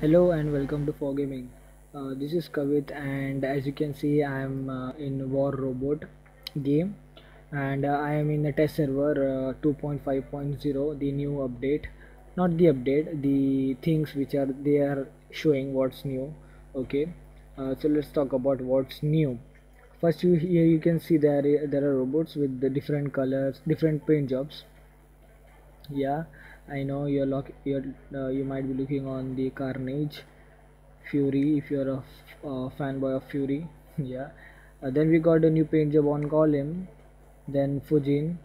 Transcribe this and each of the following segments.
Hello and welcome to For Gaming. Uh, this is Kavit, and as you can see, I am uh, in War Robot game, and uh, I am in the test server uh, 2.5.0, the new update. Not the update, the things which are they are showing what's new. Okay, uh, so let's talk about what's new. First, you here you can see there there are robots with the different colors, different paint jobs yeah i know you're look you're uh, you might be looking on the carnage fury if you're a f- uh, fanboy of fury yeah. Uh, then we got a new paint job on Golem then fujin.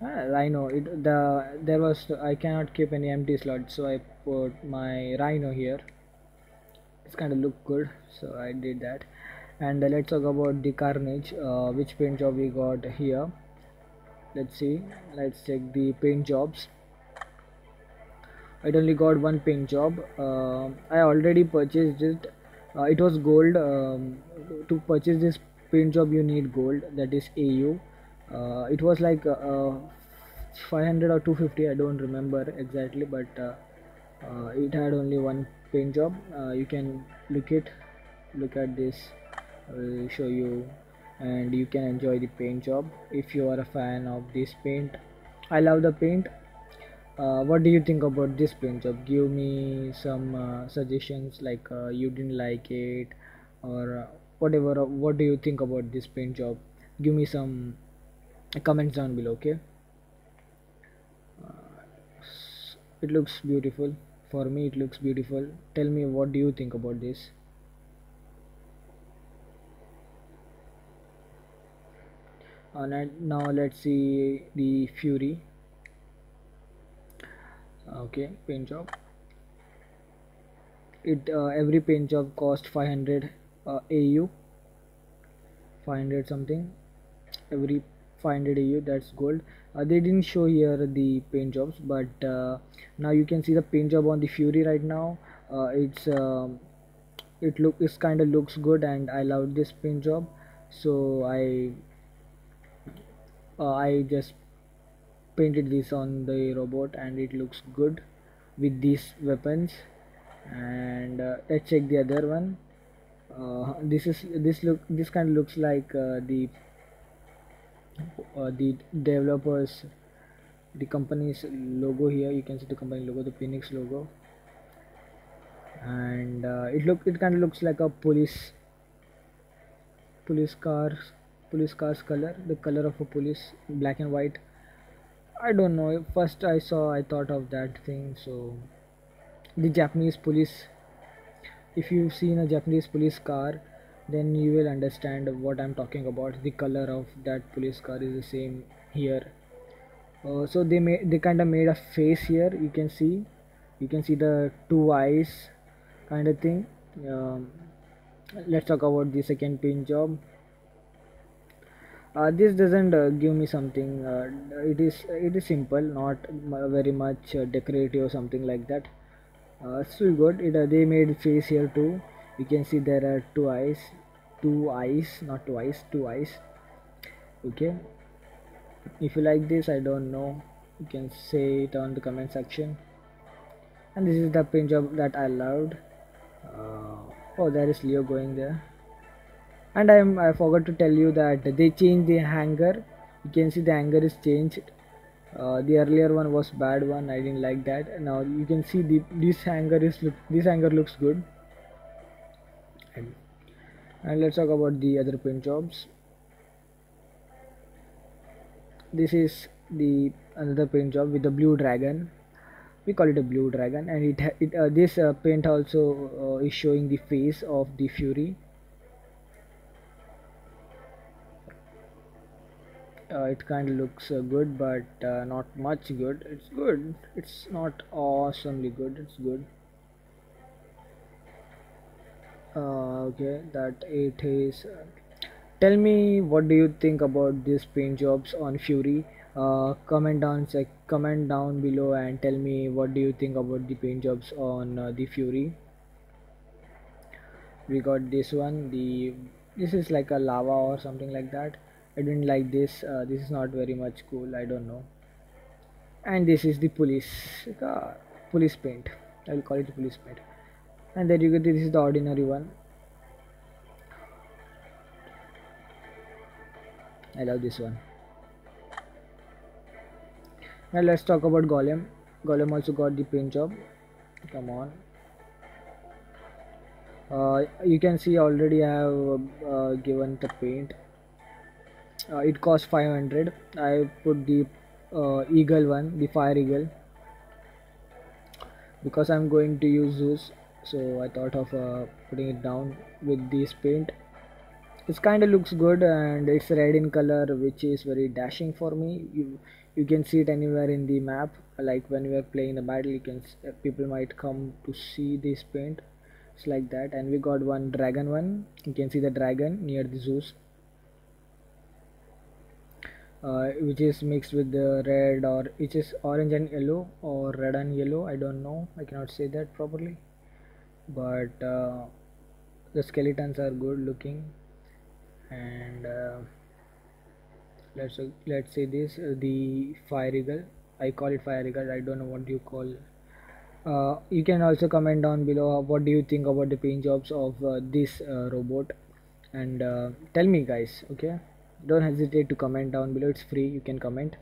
Uh, rhino it the there was i cannot keep any empty slots so i put my rhino here. It's kind of look good so i did that. And uh, let's talk about the carnage uh, which paint job we got here. Let's see let's check the paint jobs I only got one paint job. Uh, I already purchased it. Uh, it was gold. Um, to purchase this paint job you need gold. That is AU uh, it was like uh, uh, 500 or 250 I don't remember exactly but uh, it had only one paint job. You can look it. Look at this. I will show you. And you can enjoy the paint job if you are a fan of this paint. I love the paint uh, what do you think about this paint job? Give me some uh, suggestions like uh, you didn't like it or uh, whatever uh, what do you think about this paint job? Give me some comments down below okay? It looks beautiful. For me it looks beautiful. Tell me what do you think about this? Uh, now let's see the fury okay paint job. It uh, every paint job cost 500 uh, AU 500 something. Every 500 AU that's gold. Uh, they didn't show here the paint jobs but uh, now you can see the paint job on the Fury right now. Uh, it's um it look it kind of looks good and I love this paint job. So I uh, I just painted this on the robot and it looks good with these weapons. And uh, let's check the other one. Uh, this is this look this kind of looks like uh, the uh, the developers the company's logo here. You can see the company logo the phoenix logo. And uh, it look it kind of looks like a police police cars police cars color the color of a police black and white i don't know. First i saw i thought of that thing so the japanese police if you've seen a japanese police car then you will understand what i'm talking about. The color of that police car is the same here. Uh, so they made they kind of made a face here you can see. You can see the two eyes kind of thing. Um, let's talk about the second paint job uh, this doesn't uh, give me something uh, it is it is simple not very much uh, decorative or something like that. Uh, still good. It uh, they made face here too. You can see there are two eyes two eyes not twice two eyes. Okay. If you like this i don't know. You can say it on the comment section. And this is the paint job that i loved. Oh there is leo going there and I'm, i forgot to tell you that they changed the hangar. You can see the hangar is changed. Uh, the earlier one was bad one. I didn't like that. Now you can see the this hangar is look this hangar looks good. And, and let's talk about the other paint jobs. This is the another paint job with the blue dragon. We call it a blue dragon. And it, it uh, this uh, paint also uh, is showing the face of the fury uh, it kind of looks uh, good but uh, not much good. It's good. It's not awesomely good. It's good. Uh, okay. That it is uh, tell me what do you think about these paint jobs on fury? Uh, comment down comment down below and tell me what do you think about the paint jobs on the fury? We got this one. The this is like a lava or something like that i didn't like this uh, this is not very much cool i don't know. And this is the police police paint. I will call it police paint. And there you go this is the ordinary one. I love this one. Now let's talk about golem. Golem also got the paint job. Come on. Uh, you can see already I have uh, given the paint uh, it cost 500 I put the uh, eagle one the fire eagle. Because I'm going to use Zeus so I thought of uh, putting it down with this paint. It kind of looks good and it's red in color which is very dashing for me. You you can see it anywhere in the map. Like when we are playing the battle you can people might come to see this paint. It's like that. And we got one dragon one. You can see the dragon near the Zeus uh, which is mixed with the red or which is orange and yellow or red and yellow I don't know. I cannot say that properly. But uh, the skeletons are good looking. And uh, let's let's say this uh, the fire eagle. I call it fire eagle. I don't know what you call. Uh, you can also comment down below what do you think about the paint jobs of uh, this robot? And tell me guys okay don't hesitate to comment down below. It's free. You can comment.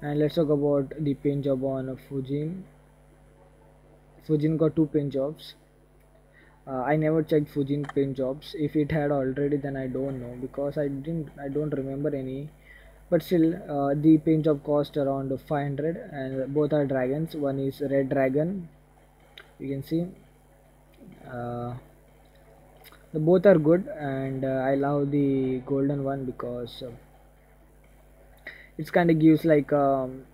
And let's talk about the paint job on Fujin. Fujin got two paint jobs. Uh, I never checked Fujin paint jobs. If it had already then I don't know because I didn't I don't remember any. But still uh, the paint job cost around 500 and both are dragons. One is red dragon. You can see. Uh, the both are good and uh, I love the golden one because uh, it's kind of gives like a, um,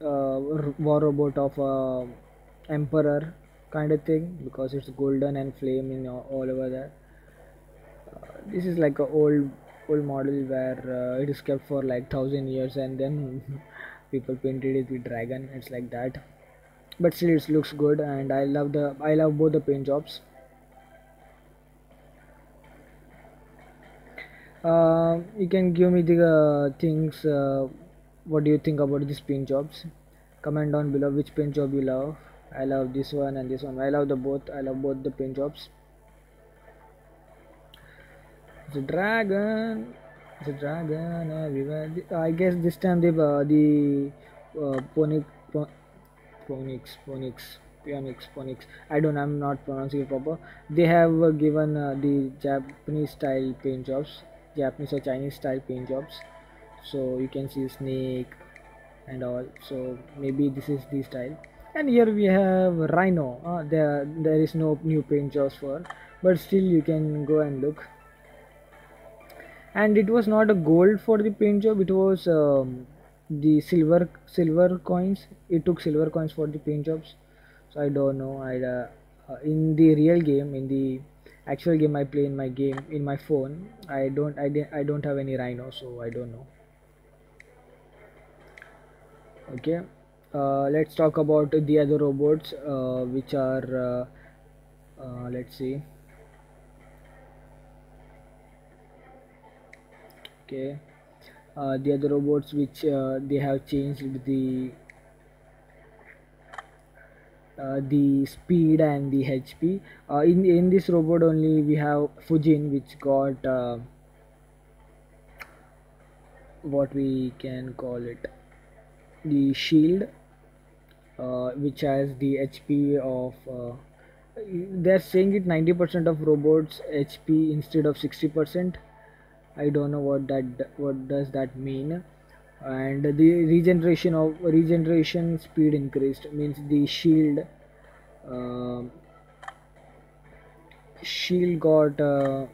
uh, war robot of a emperor kind of thing because it's golden and flaming all, all over there. Uh, this is like a old old model where uh, it is kept for like thousand years and then people painted it with dragon it's like that. But still it looks good and I love the I love both the paint jobs uh, you can give me the uh, things uh, what do you think about these paint jobs? Comment down below which paint job you love. I love this one and this one. I love the both. I love both the paint jobs. The dragon. The dragon everywhere. I guess this time they uh, the uh, ponic ponyx ponyx phoenix phoenix. I don't i'm not pronouncing it proper. They have uh, given uh, the japanese style paint jobs Japanese or Chinese style paint jobs. So you can see snake and all. So maybe this is the style. And here we have rhino. Uh, there there is no new paint jobs for but still you can go and look. And it was not a gold for the paint job. It was um, the silver silver coins. It took silver coins for the paint jobs. So i don't know. I uh, uh in the real game in the actual game I play in my game in my phone I don't I, I don't have any rhino so I don't know. Okay uh, let's talk about the other robots uh, which are uh, uh let's see. Okay uh, the other robots which uh, they have changed the uh, the speed and the HP. Uh, in in this robot only we have Fujin which got uh, what we can call it the shield uh, which has the HP of uh, they're saying it 90% of robots HP instead of 60% I don't know what that what does that mean and the regeneration of regeneration speed increased means the shield uh, shield got uh,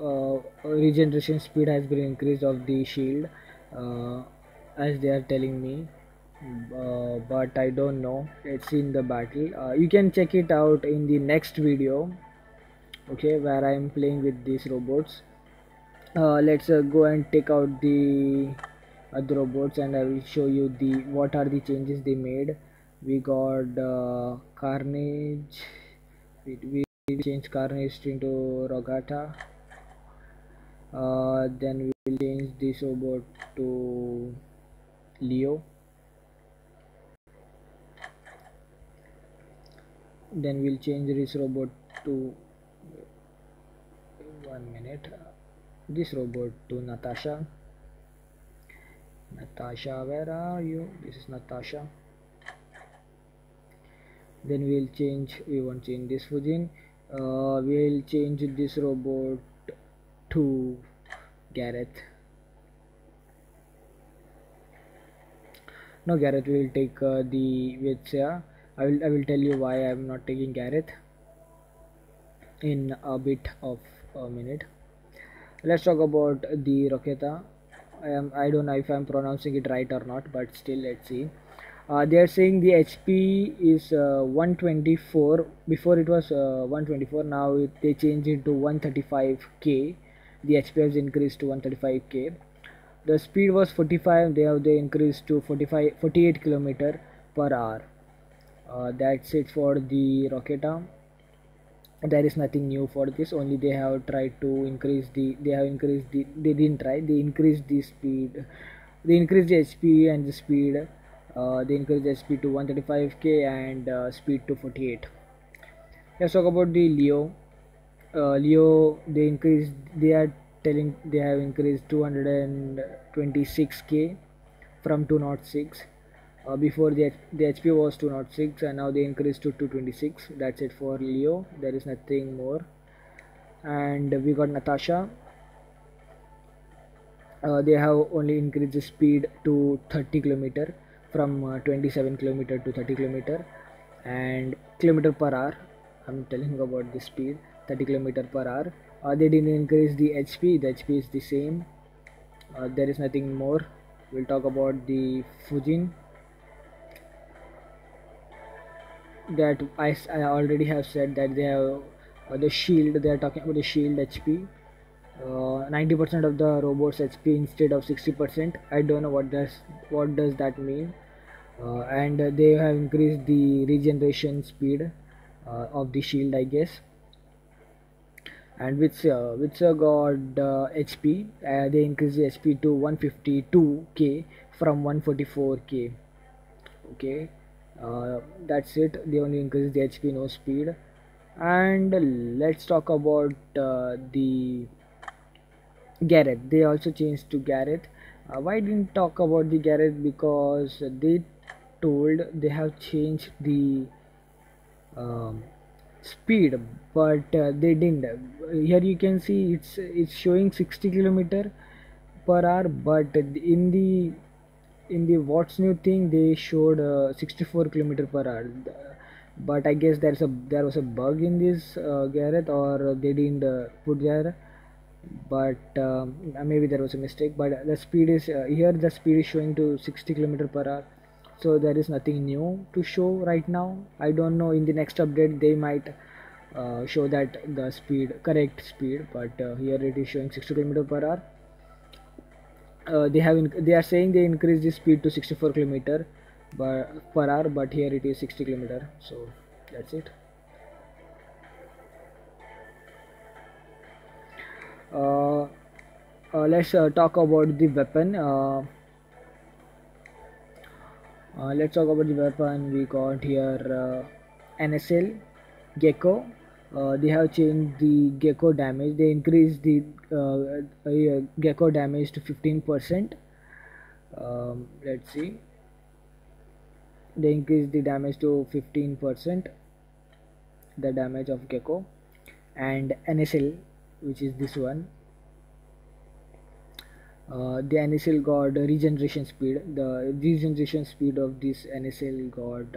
uh, regeneration speed has been increased of the shield uh, as they are telling me. Uh, but I don't know. It's in the battle. Uh, you can check it out in the next video okay where I am playing with these robots. Let's go and take out the other robots and I will show you the what are the changes they made. We got uh, carnage. We, we change carnage into Rogatka uh, then we will change this robot to leo. Then we'll change this robot to one minute. This robot to Natasha Natasha where are you? This is Natasha. Then we'll change we won't change this Fujin. Uh, we'll change this robot to Gareth. No Gareth will take uh, the Vitsya I will I will tell you why I am not taking Gareth in a bit of a minute. Let's talk about the Roketa I I don't know if I'm pronouncing it right or not but still let's see. Uh, they are saying the HP is uh, 124 before it was uh, 124 now it, they changed it to 135k the HP has increased to 135k the speed was 45 they have they increased to 45 48 kilometer per hour. Uh, that's it for the Roketa there is nothing new for this. Only they have tried to increase the they have increased the they didn't try. They increased the speed. They increased the HP and the speed. Uh, they increased the speed to 135k and uh, speed to 48 let's talk about the Leo. Uh, Leo they increased they are telling they have increased 226k from 206 uh, before the, the HP was 206 and now they increased to 226 that's it for Leo. There is nothing more. And we got Natasha. Uh, they have only increased the speed to 30 kilometer from uh, 27 kilometer to 30 kilometer. And kilometer per hour I'm telling about the speed 30 kilometer per hour. Uh, they didn't increase the HP the HP is the same. Uh, there is nothing more. We'll talk about the Fujin that I, I already have said that they have uh, the shield they are talking about the shield HP 90% uh, of the robots HP instead of 60% I don't know what does what does that mean. Uh, and they have increased the regeneration speed uh, of the shield I guess. And with uh, with uh, HP uh, they increase the HP to 152k from 144k okay uh, that's it. They only increase the HP no speed. And let's talk about uh, the Gareth. They also changed to Gareth. Uh, why didn't talk about the Gareth? Because they told they have changed the um, speed but uh, they didn't. Here you can see it's it's showing 60 kilometer per hour but in the in the what's new thing they showed uh, 64 kilometer per hour. But i guess there's a there was a bug in this uh, gareth or they didn't uh, put there. But um, maybe there was a mistake but the speed is uh, here the speed is showing to 60 kilometer per hour. So there is nothing new to show right now. I don't know in the next update they might uh, show that the speed correct speed but uh, here it is showing 60 km per hour uh, they have they are saying they increase the speed to 64 km per hour but here it is 60 kilometer so that's it. Uh, uh, let's uh, talk about the weapon. Uh, let's talk about the weapon we got here. Ancile Gekko uh, they have changed the Gekko damage. They increased the uh, uh, Gekko damage to 15% um, let's see. They increased the damage to 15% the damage of Gekko. And Ancile which is this one. Uh, the Ancile got regeneration speed. The regeneration speed of this Ancile got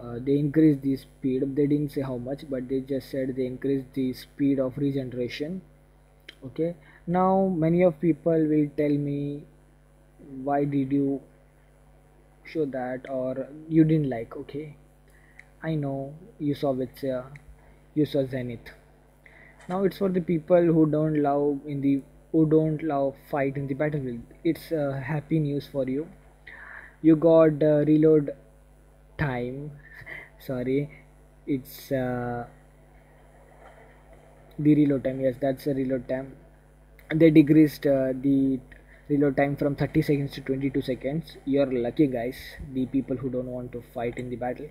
uh, they increased the speed they didn't say how much but they just said they increased the speed of regeneration. Okay. Now many of people will tell me why did you show that? Or you didn't like. Okay. I know. You saw Vitsya you saw Zenit. Now it's for the people who don't love in the who don't love fight in the battlefield. It's uh, happy news for you. You got uh, reload time sorry. It's uh, the reload time. Yes that's the reload time. They decreased uh, the reload time from 30 seconds to 22 seconds. You're lucky guys. The people who don't want to fight in the battle.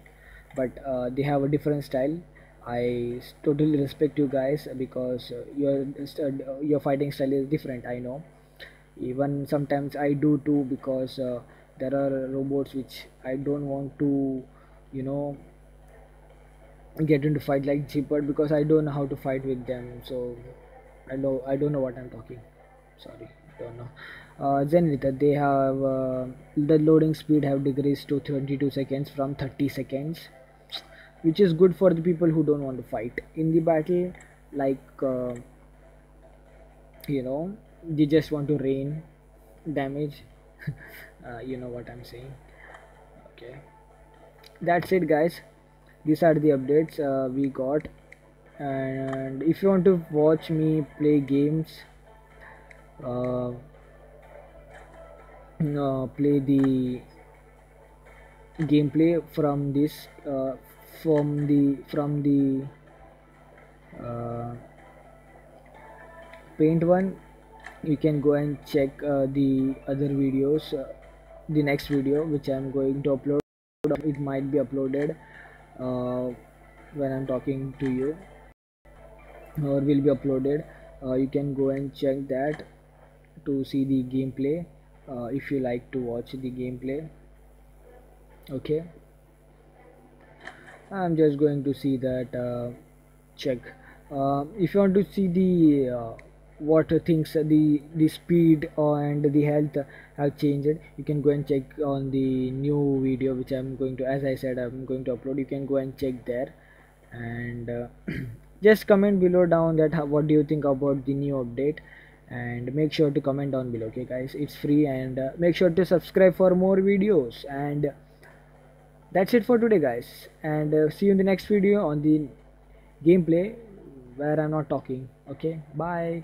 But uh, they have a different style. I totally respect you guys because your uh, your fighting style is different i know. Even sometimes i do too because uh, there are robots which i don't want to you know get into fight like Gepard because I don't know how to fight with them. So I know I don't know what I'm talking. Sorry, don't know. Uh, Zenit, they have uh, the loading speed have decreased to 22 seconds from 30 seconds, which is good for the people who don't want to fight in the battle. Like uh, you know, they just want to rain damage. uh, you know what I'm saying. Okay, that's it, guys these are the updates uh, we got. And if you want to watch me play games uh, uh, play the gameplay from this uh, from the from the uh, paint one you can go and check uh, the other videos the next video which i'm going to upload. It might be uploaded. uh, when I'm talking to you or will be uploaded uh, you can go and check that to see the gameplay uh, if you like to watch the gameplay. Okay? I'm just going to see that uh, check. Uh, if you want to see the uh, what things the the speed and the health have changed. You can go and check on the new video which i'm going to as i said i'm going to upload. You can go and check there. And uh, just comment below down that how, what do you think about the new update. And make sure to comment down below okay guys? It's free and uh, make sure to subscribe for more videos. And that's it for today guys. And uh, see you in the next video on the gameplay where i'm not talking okay? Bye